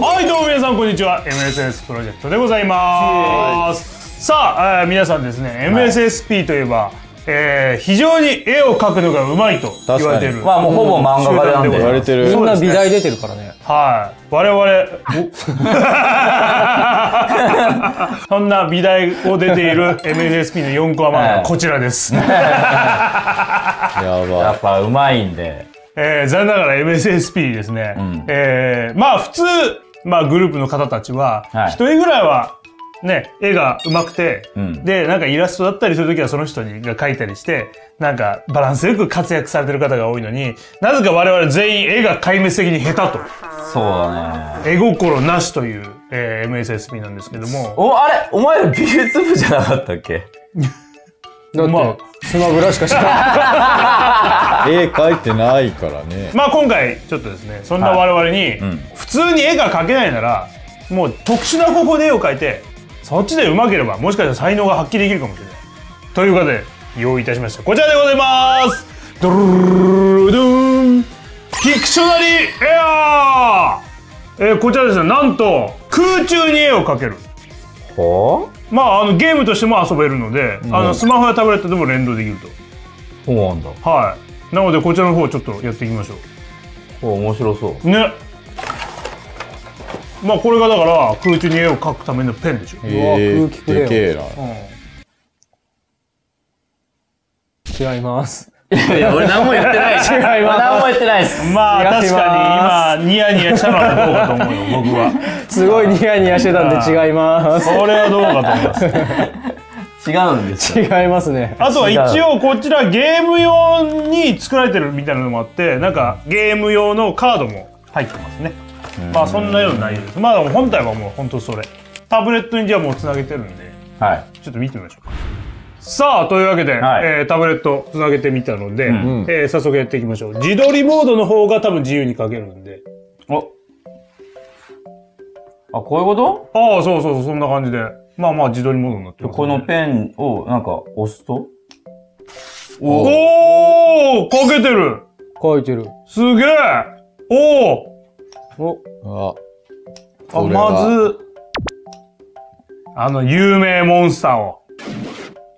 はいどうも皆さんこんにちは MSS プロジェクトでございますさあ、えー皆さんですね MSSP といえば、えー非常に絵を描くのがうまいと言われてるまあもうほぼ漫画家なんで言われてるそんな美大出てるからね。はい。我々、そんな美大を出ている MSSP の4コア漫画はこちらです。ややばっぱうまいんで。えー残念ながら MSSP ですね。んえーまあ普通、まあグループの方たちははい、一人ぐらいは、ね、絵が上手くて、うんで、なんかイラストだったりするときはその人にが描いたりして、なんかバランスよく活躍されてる方が多いのに、なぜか我々全員絵が壊滅的に下手と。そうだね。絵心なしという、えー MSSP なんですけども。お、あれ？お前ら美術部じゃなかったっけ？だって、まあスマブラしかしない。絵描いてないからね。まあ今回ちょっとですねそんな我々にうん。普通に絵が描けないならもう特殊な方法で絵を描いてそっちで上手ければもしかしたら才能が発揮できるかもしれない。ということで用意いたしました。こちらでございます。ドルルルルドゥンピクショナリーエアー、えーこちらですねなんと空中に絵を描けるほまああのゲームとしても遊べるので、あのスマホやタブレットでも連動できるとうそうなんだ。はいなのでこちらの方ちょっとやっていきましょうお面白そう。ねまあこれがだから空中に絵を描くためのペンでしょ、えー、空気くれよでけえな違います。いや、俺何も言ってない。違います。何も言ってないです。まあ確かに今ニヤニヤしたのはどうかと思うよ僕は すごいニヤニヤしてたんで違います。これはどうかと思います 違うんです。よ。違いますね。あとは一応こちらゲーム用に作られてるみたいなのもあってなんかゲーム用のカードも入ってますね。まあそんなような内容です。まあでも本体はもう本当それ。タブレットにじゃあもうつなげてるんではい。ちょっと見てみましょうさあというわけで、はい。えータブレットつなげてみたので、ん。えー早速やっていきましょう。自撮りモードの方が多分自由に書けるんで。お。あ、こういうこと？ああそうそうそうそんな感じでまあまあ自撮りモードになってます、このペンをなんか押すと？おお書けてる！書いてる。すげえ！おお、お。あ。まずあの有名モンスターを。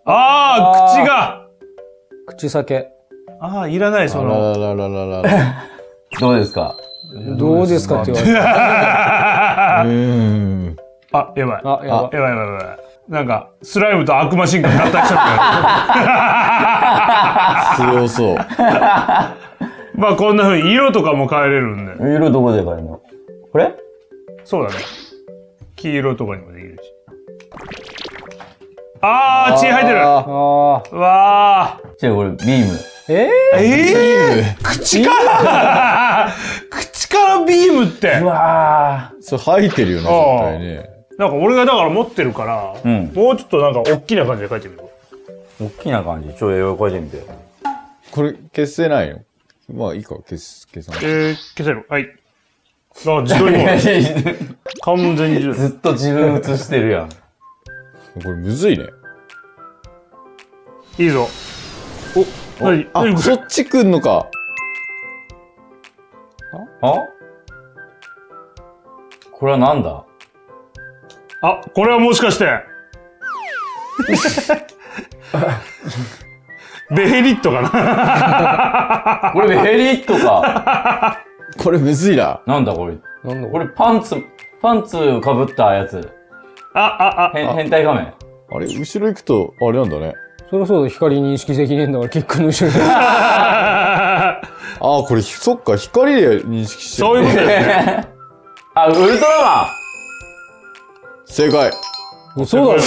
あああー！口が！口裂ああいらないそあのらららららら。どうですか？け。どうですかって言われて。うーんあやばいあ、やば。やばいやばいやばい。なんか、スライムと悪魔進化合体しちゃっ 強そうた。まあこんな風に色とかも変えれるんで。色どこで変えるの？これ？そうだね。黄色とかにもできるし。あー、血入ってる。あああ。わ違う、これビーム。えー？えー、口から？口からビームって。わそれ入ってるよね絶対ねなんか俺がだから持ってるから、うんもうちょっとなんか大きな感じで書いてみよう。ー。大きな感じ。ちょ、絵を描いてみて。これ消せないの？まあいいか消す消さないえー、消せる。はい。あ、自撮りも完全に自撮り。ずっと自分映してるやん。これむずいねいいぞ。お、何？あ何これ？そっち来んのかあ？これはなんだ？あ、これはもしかして。ベヘリットかなこれベリットか。これむずいななんだこれ。なんだこれ。パンツ、パンツ被ったやつ。あ、あ、あ、変変態仮面。あれ後ろ行くとあれなんだねそりゃそうだ、光認識できねえんだから、結構の後ろに。ああこれそっか光で認識してるそういうことですね。あ、ウルトラ正解そうだ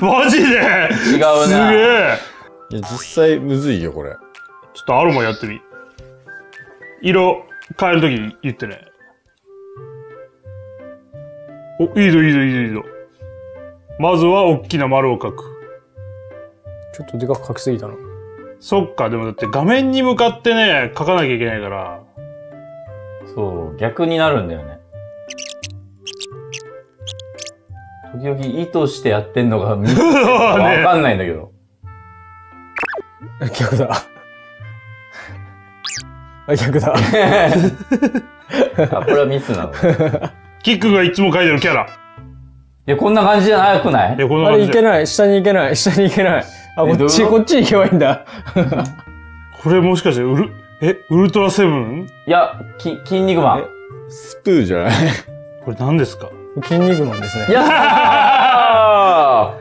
ろ。マジで？違うすげな。え。いや実際むずいよこれちょっとアロマやってみ。色変えるときに言ってね。お、いいぞいいぞいいぞいいぞ。まずは大きな丸を描く。ちょっとでかく書きすぎたな。そっか、でもだって画面に向かってね、描かなきゃいけないから。そう、逆になるんだよね。時々意図してやってんのが 見わかんないんだけど。逆だ。あ、逆だ。あ、これはミスなの。いキックがいつも描いてるキャラ。や、こんな感じじゃなくない？え、こんなあ感じで。れいけない。下に行けない。下に行けない。あ、こっち、えどういうここっち行けばいいんだ。これもしかして、ウル、え、ウルトラセブン？いや、き、筋肉マン。スプーじゃない？これ何ですか？筋肉マンですね。やった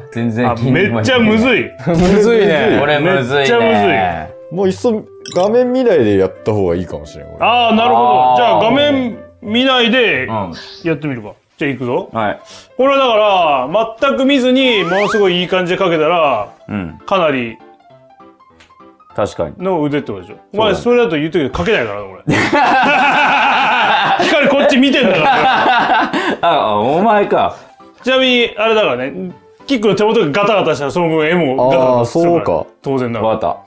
ー全然あ、筋肉マンめっちゃむずい。い。むずいね。これむずいね。めっちゃむずいもういっそ画面見ないでやった方がいいかもしれん。これああ、なるほど。じゃあ画面見ないでうん。やってみるか。じゃあ行くぞ。はい。これはだから、全く見ずに、ものすごいいい感じで描けたら、うん。かなり確かに。の腕ってことでしょ。お前、それだと言うとき描けないからな、俺。光こっち見てんだから。あ、お前か。ちなみに、あれだからね、キックの手元がガタガタしたら、その分絵もガタガタするから。あーそうか当然だか。わからっ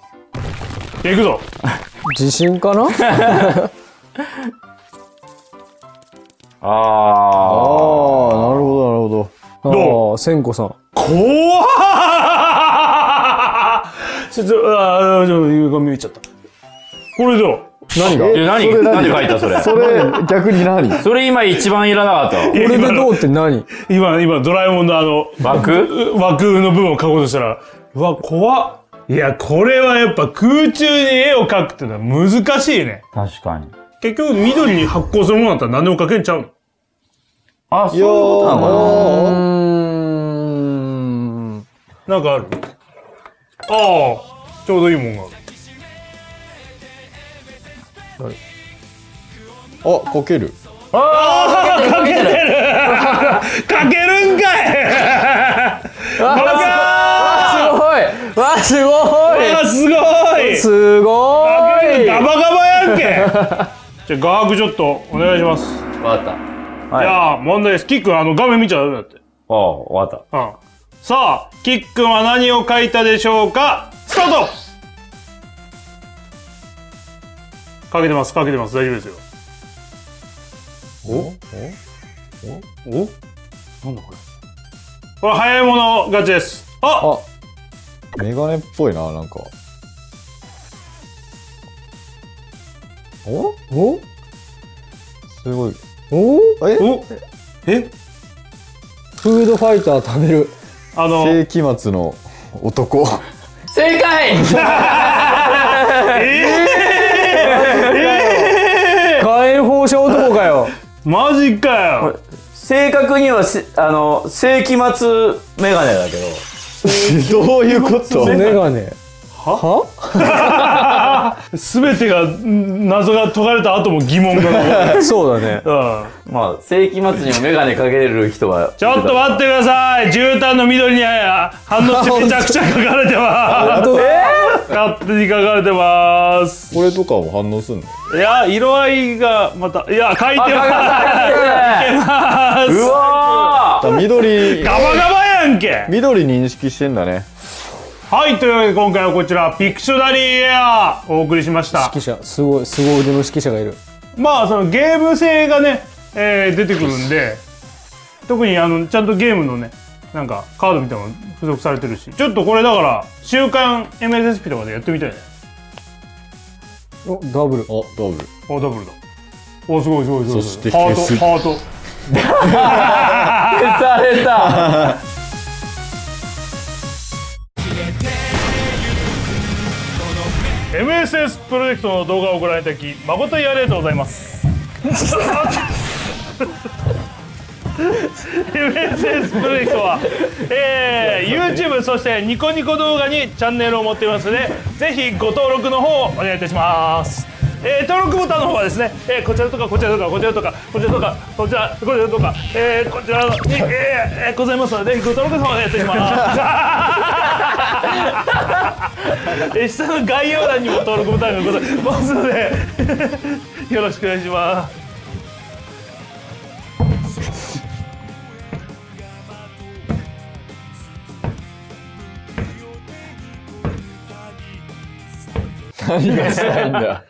行くぞ。自信かな？た。あああ、なるほど、なるほど。どああ、千子さん。怖っちょっと、ああ、ちょっと、ちゃった。これどう？何が？何？何？何で書いたそれ？それ、逆に何？それ今一番いらなかったわ。これでどうって何？今、今、ドラえもんのあの、枠枠の部分を描こうとしたら、うわ、怖っ。いや、これはやっぱ空中に絵を描くってのは難しいね。確かに。結局、緑に発光するものだったら何でも描けんちゃうの？あ、そういうことなのかうーーん。なんかある？ああ、ちょうどいいもんがある。あ、こける。あーかけてる描けるんかいすごいわ、すごいあ、すごいすごいガバガバやんけ じゃあ、画伯ちょっとお願いします。わかった。はい。あじゃあ、問題です。キックン、あの、画面見ちゃダメだって。あ、わかっうん。さあ、キックンは何を書いたでしょうか？スタートかけてます、かけてます。大丈夫ですよ。お？お？なんだこれ。これ、早いもの勝ちです。ああ、メガネっぽいな、なんか。お？お？すごい。お？え？お？え？フードファイター食べる。あの、世紀末の男。た。正解火炎 放射男かよ。マジかよ。正確にはせ、あの、世紀末メガネだけど。どういうこと？メガネ。は？すべ てが、ん謎が解かれた後も疑問が残る。そうだね。うん。まあ、世紀末にもメガネかけれる人は。ちょっと待ってください絨毯の緑に反応してめちゃくちゃ書かれてます勝手に書かれてます。これとかも反応すんの？いや色合いがまたいや書いてます。うわあ緑、ガバガバやんけ。緑認識してんだね。はいというわけで今回はこちらピクショナリーエアーお送りしました。指揮者、すごい、すごい腕の指揮者がいる。まあそのゲーム性がね、えー出てくるんで特にあのちゃんとゲームのねなんかカードみたいなのも付属されてるし。ちょっとこれだから週刊 MSSP とかでやってみたいね。お、ダブル。お、ダブル。おダブルだ。おすごいすごいすごいそしてハートハート。消された。MSS プロジェクトの動画をご覧いただき誠にありがとうございます MSS プロジェクトは、えー YouTube そしてニコニコ動画にチャンネルを持っていますのでぜひご登録の方をお願いいたします。えー登録ボタンの方はですね、えーこちらとかこちらとかこちらとかこちらとかこちらこちらとか、えーこちらに、ええーございますのでぜひご登録の方お願いいたします。えー下の概要欄にも登録ボタンがございますのでよろしくお願いします。何がしたいんだ。